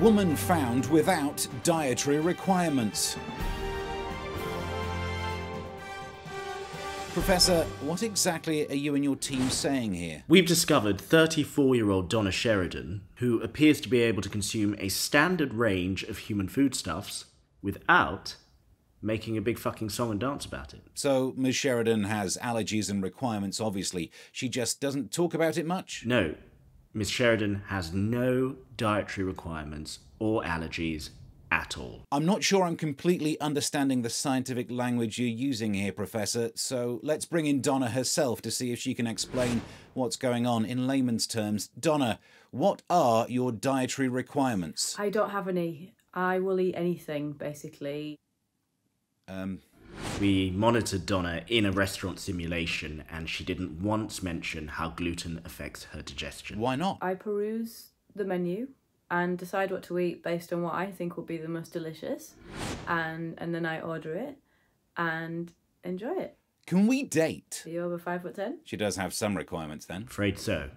woman found without dietary requirements. Professor, what exactly are you and your team saying here? We've discovered 34 year old Donna Sheridan, who appears to be able to consume a standard range of human foodstuffs without making a big fucking song and dance about it. So, Ms. Sheridan has allergies and requirements, obviously. She just doesn't talk about it much? No, Ms. Sheridan has no dietary requirements or allergies at all. I'm not sure I'm completely understanding the scientific language you're using here, Professor, so let's bring in Donna herself to see if she can explain what's going on in layman's terms. Donna, what are your dietary requirements? I don't have any. I will eat anything, basically. Um, We monitored Donna in a restaurant simulation, and she didn't once mention how gluten affects her digestion. why not? I peruse the menu and decide what to eat based on what I think will be the most delicious, and and then I order it and enjoy it. Can we date? Are you over five foot ten? She does have some requirements then. Afraid so.